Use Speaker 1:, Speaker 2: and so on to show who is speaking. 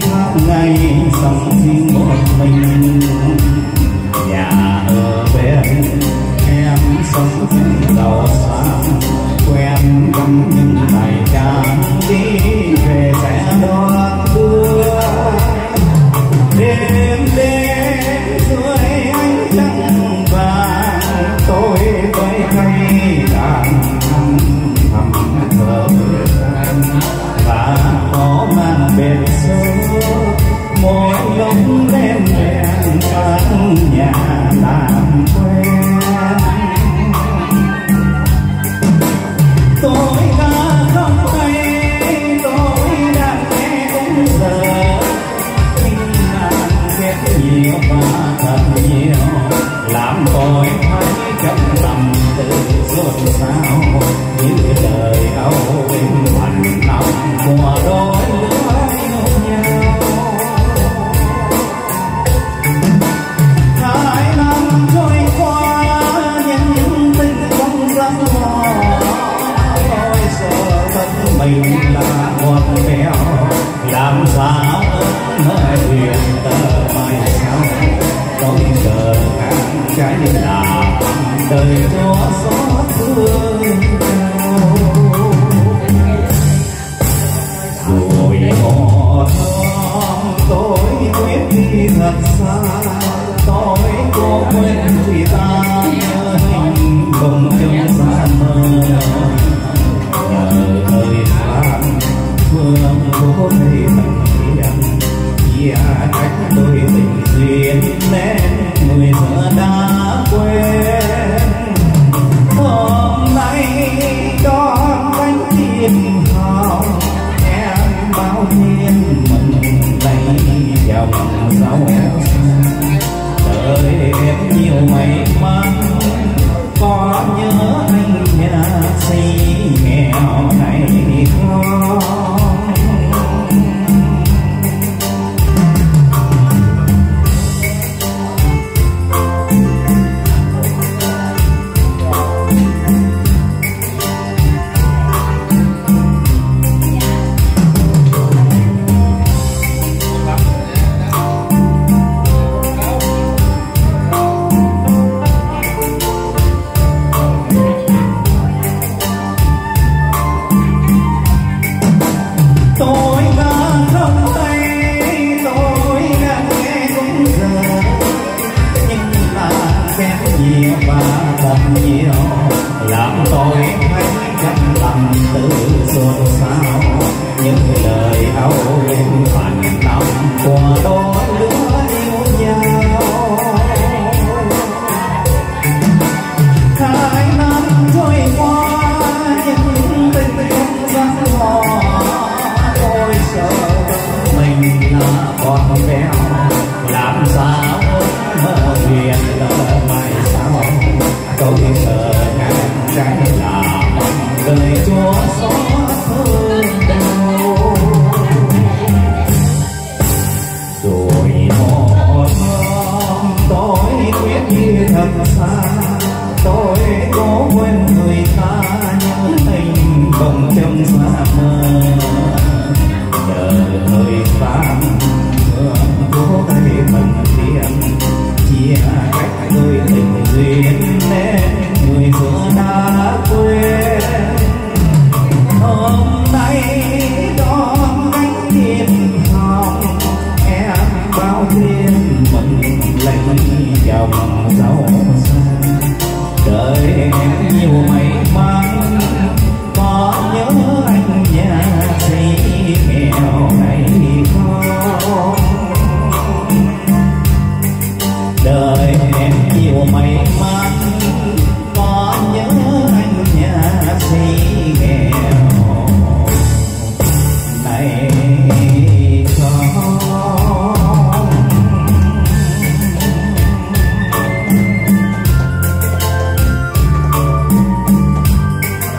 Speaker 1: hát ngày dòng gì tôi có quên người ta hình không trong gian mơ I'm sorry. còn béo làm sao nguyện mày sao câu thơ ngang trái là lời chúa xót thương đau rồi hôm tôi quyết như thật xa tôi có quên người ta nhớ tình vòng trong